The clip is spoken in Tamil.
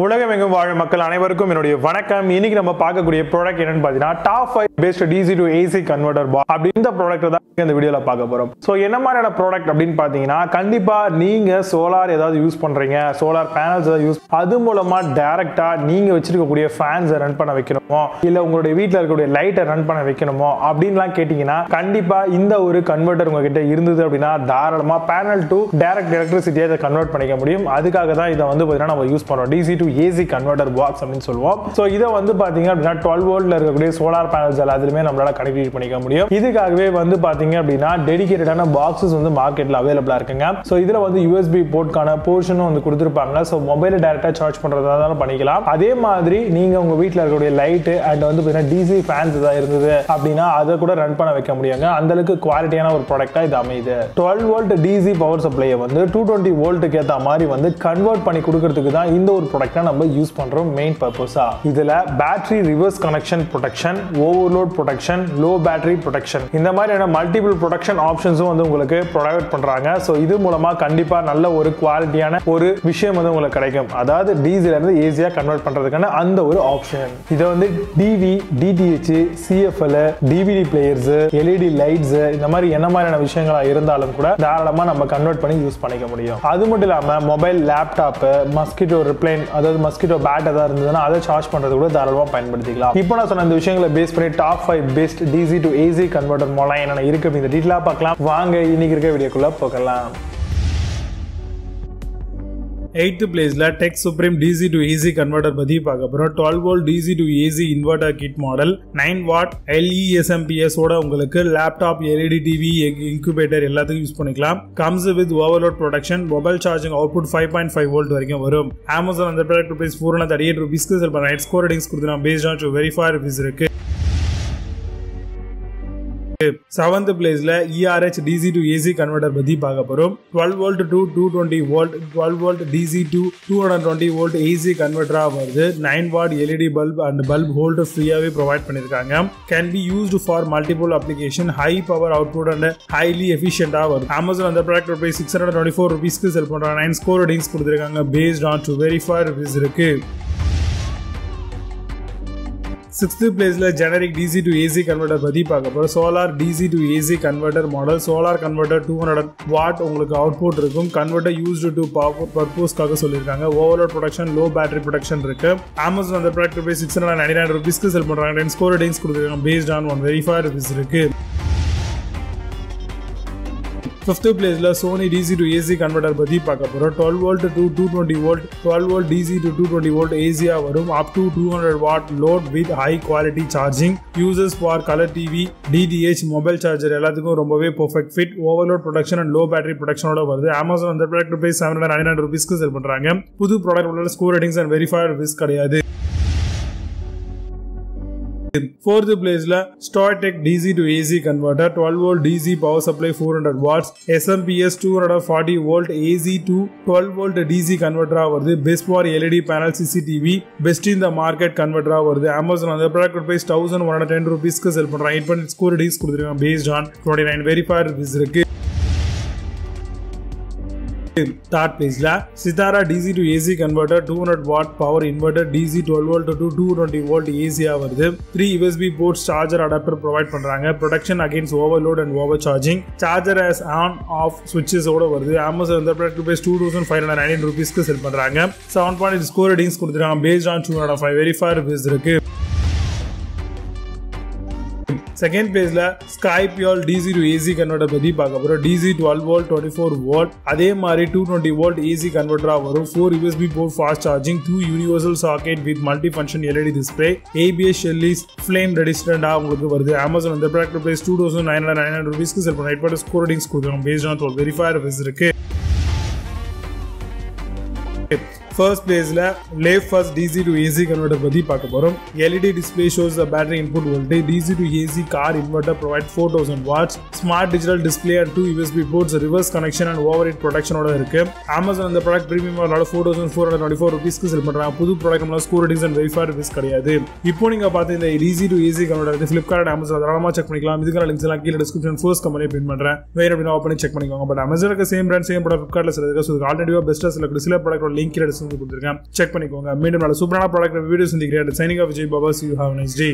உலகமெங்கும் வாழும் மக்கள் அனைவருக்கும் என்னுடைய வணக்கம். இன்னைக்கு நம்ம பார்க்கக்கூடிய ப்ராடக்ட் என்னன்னு பார்த்தீங்கன்னா top five best DC to AC converter பா அப்படி இந்த ப்ராடக்ட் தான் இந்த வீடியோல பார்க்க போறோம். ஸோ என்ன மாதிரியான ப்ராடக்ட் அப்படின்னு பார்த்தீங்கன்னா கண்டிப்பா நீங்க சோலார் ஏதாவது யூஸ் பண்றீங்க சோலார் பேனல்ஸ் ஏதாவது யூஸ் அது மூலமா டைரக்டா நீங்க வச்சிருக்கக்கூடிய ஃபேன்ஸை ரன் பண்ண வைக்கணுமோ இல்ல உங்களுடைய வீட்டில் இருக்கக்கூடிய லைட்டை ரன் பண்ண வைக்கணுமோ அப்படின்லாம் கேட்டீங்கன்னா கண்டிப்பா இந்த ஒரு கன்வெர்டர் உங்ககிட்ட இருந்தது அப்படின்னா தாராளமா பேனல் டு டைரக்ட் எலக்ட்ரிசிட்டியை கன்வெர்ட் பண்ணிக்க முடியும். அதுக்காக தான் இதை வந்து பார்த்தீங்கன்னா நம்ம யூஸ் பண்றோம். DC to AC converter box அப்படின்னு சொல்லுவோம். ஸோ இதை வந்து பார்த்தீங்க அப்படின்னா டுவெல் வோல்ட்ல இருக்கக்கூடிய சோலார் பேனல்ஸ் எல்லாத்துலயுமே நம்மளால கனெக்ட் பண்ணிக்க முடியும். இதுக்காகவே வந்து பார்த்தீங்க அப்படின்னா டெடிகேட்டடான பாக்ஸஸ் வந்து மார்க்கெட்ல அவைலபிளா இருக்குங்க. ஸோ இதுல வந்து யூஎஸ்பி போர்ட்கான போர்ஷனும் வந்து கொடுத்துருப்பாங்க. ஸோ மொபைலை டேரெக்டாக சார்ஜ் பண்றதா இருந்தாலும் பண்ணிக்கலாம். அதே மாதிரி நீங்க உங்க வீட்டில் இருக்கக்கூடிய லைட்டு அண்ட் வந்து பார்த்தீங்கன்னா டிசி ஃபேன்ஸ் ஏதாவது இருந்தது அப்படின்னா அதை கூட ரன் பண்ண வைக்க முடியுங்க. அந்த அளவுக்கு குவாலிட்டியான ஒரு ப்ராடக்டாக இது அமையுது. டுவெல் வோல்ட் டிசி பவர் சப்ளையை வந்து டூ டுவெண்ட்டி வோல்ட்டுக்கு ஏற்ற மாதிரி வந்து கன்வெர்ட் பண்ணி கொடுக்கறதுக்கு தான் இந்த ஒரு ப்ராடக்ட்டை நம்ம யூஸ் பண்ணுறோம் மெயின் பர்பஸாக இதில் battery reverse connection protection overload protection low battery protection இந்த மாதிரியான மல்டிபிள் ப்ரொடெக்ஷன் ஆப்ஷன்ஸும் வந்து உங்களுக்கு ப்ரொவைட் பண்ணுறாங்க ஸோ இது மூலமாக கண்டிப்பாக நல்ல ஒரு குவாலிட்டியான ஒரு விஷயம் வந்து உங்களுக்கு கிடைக்கும். அதாவது டீசலேருந்து ஈஸியாக கன்வெர்ட் பண்ணுறதுக்கான அந்த ஒரு ஆப்ஷன் இதை வந்து TV DTH CFL DVD players LED lights இந்த மாதிரி என்ன மாதிரியான விஷயங்களா இருந்தாலும் கூட தாராளமாக நம்ம கன்வெர்ட் பண்ணி யூஸ் பண்ணிக்க முடியும். அது மட்டும் இல்லாமல் மொபைல் லேப்டாப்பு மஸ்கிட்டோ ரிப்ளைன் அதாவது மஸ்கிட்டோ பேட் ஏதாவது இருந்ததுன்னா அதை சார்ஜ் பண்றது கூட தாராளமா பயன்படுத்திக்கலாம். இப்போ நான் சொன்ன இந்த விஷயங்களை பேஸ் பண்ணி top five best DC to AC converter மூலம் என்னென்ன இருக்கு இந்த டீட்டெயிலாக பார்க்கலாம். வாங்க இன்னைக்கு இருக்க வீடியோக்குள்ள போகலாம். எயித்து பிளேஸில் Tech Supreme DC to AC converter பற்றி பார்க்க போகிறோம் twelve volt DC to AC inverter kit model nine watt எல்இஎஸ்எம்பிஎஸோட உங்களுக்கு லேப்டாப் எல்இடி டிவி இன்குபேட்டர் எல்லாத்துக்கும் யூஸ் பண்ணிக்கலாம். Comes with overload protection mobile charging output five point five volt வரைக்கும் வரும். அமேசான் அந்த product rupees four hundred eight ருபீஸ்க்கு செல் பண்ண நைட் ஸ்கோர் ரேட்டிங்ஸ் கொடுத்துருக்காங்க based on two verify reviews இருக்குது செவன்த் பிளேஸ்ல ERH DC to AC converter பத்தி பார்க்க போறோம். Twelve volt to two twenty volt twelve volt DC to two hundred twenty volt AC கன்வெர்டரா வருது. Nine watt LED bulb and bulb holder ஃப்ரீயாவே provide பண்ணிருக்காங்க. Can be used for multiple application high power output and highly எஃபிஷியன்டா வரும் அமேசான் அந்த product rupees six hundred twenty four ருபீஸ்க்கு செல் பண்றாங்க. நைன் ஸ்கோர் ரேட்டிங்ஸ் கொடுத்துருக்காங்க based on two verify reviews இருக்கு. சிக்ஸ்த்து பிளேஸில் generic DC to AC converter பற்றி பார்க்க போகிறோம் solar DC to AC converter model solar converter two hundred watt உங்களுக்கு அவுட்புட் இருக்கும். கன்வெர்டர் யூஸ்டு டு பவர் பர்பஸ்க்காக சொல்லியிருக்காங்க. Overload protection low battery protection இருக்கு. அமேசான் அந்த ப்ராடக்ட் போய் சிக்ஸ் ஹண்ட்ரட் நைன்டி நைன் ருபீஸ்க்கு செல் பண்ணுறாங்க டென் ஸ்கோர் ரேட்டிங்ஸ் கொடுக்குறாங்க based on one verify reviews இருக்குது ஃபிஃப்த் பிளேஸில் Sony DC to AC converter பற்றி பார்க்க போகிறோம் twelve volt to two twenty volt twelve volt DC to two twenty volt ஏசியாக வரும். Up to two hundred watt load with high quality charging uses for colour TV DTH mobile charger எல்லாத்துக்கும் ரொம்பவே perfect fit overload protection and low battery ப்ரொடக்ஷனோட வருது. அமேசான் அந்த product rupees seven hundred nine hundred ருபீஸ்க்கு செல் பண்ணுறாங்க புது ப்ராடக்ட் உள்ள score ratings and verified risk கிடையாது. ஃபோர்த் பிளேஸ்ல Startech DC to AC converter twelve volt DC power supply four hundred watts SMPS two hundred forty volt AC to twelve volt DC கன்வெர்டரா வருது. Best for LED panel CCTV best இந்த மார்க்கெட் கன்வெர்டரா வருது. அமேசான் அந்த product price thousand one hundred ten ருபீஸ்க்கு செல் பண்றாங்க. எயிட் பாயிண்ட் ஸ்கோர் டீஸ் கொடுத்துருக்காங்க based on twenty nine verify reviews இருக்கு. தேர்ட் பிளேஸ்ல Sitara DC to AC converter two hundred watt power inverter DC twelve volt to two twenty volt ஏசியாக வருது. Three USB ports charger adapter provide பண்றாங்க. Protection against overload and over charging charger as on off சுவிச்சஸோட வருது. அமேசான் இந்த product price two thousand five hundred nineteen ருபீஸ்க்கு செல் பண்ணுறாங்க செவன் பாயிண்ட் ஸ்கோர் ரேட்டிங்ஸ் கொடுத்துருக்காங்க. Based on two hundred five verify reviews இருக்கு. செகண்ட் பேஜில் ஸ்கை பியோல் டிசி டு ஏசி கன்வெர்டர் பற்றி பார்க்க போகிறோம் DC twelve volt twenty four volt அதே மாதிரி டூ டுவெண்ட்டி வோல்ட் ஏசி கன்வெர்டரா வரும். Four USB port fast charging two universal socket with multi function LED display ABS shell is flame ரெடிஸ்டண்டாக உங்களுக்கு வருது. அமேசான் இந்த product price two thousand nine hundred nine hundred ருபீஸ்க்கு செல் பண்ண எயிட் ஸ்கோர் ரேட்டிங்ஸ் கொடுக்குறோம் based on twelve verify first பிளேஸ்ல லேவ் first DC to AC converter பற்றி பார்க்க போகிறோம் LED display shows the battery input voltage DC to AC car inverter provide four thousand watts smart digital display and two USB ports reverse connection and over it ப்ரொடக்ஷனோட இருக்கு. அமேசான் அந்த ப்ராடக்ட் ப்ரீமியம் அதோட four thousand four hundred twenty four ருபீஸ்க்கு செல் பண்ணுறாங்க புது ப்ராடக்ட் நம்மளால score ratings and verify rupees கிடையாது. இப்போ நீங்கள் பார்த்து இந்த DC to AC converter Flipkart Amazon தாராளமா செக் பண்ணிக்கலாம். இதுக்கான லிங்க்ஸ் எல்லாம் கீழே டிஸ்கிரிப்ஷன் ஃபர்ஸ்ட் கம்பெனி பின் பண்ணுறேன் வேறு அப்படின்னு பண்ணி செக் பண்ணிக்கோங்க. பட் அமேசானுக்கு சேம் பிராண்ட் சேம் ப்ராடக்ட் ஃப்ளிப்கார்ட்டில் சில இருக்குது ஸோ ஆல்ரெடியாக பெஸ்ட்டாக சில சில ப்ராடக்ட் லிங்க் கீழே ஆஃபர்ஸ் வந்து கொடுத்துருக்கேன். செக் பண்ணிக்கோங்க. மீண்டும் நல்ல சூப்பரான ப்ராடக்ட் வீடியோ சந்திக்கிறேன். Signing off Vijay Baba you have nice day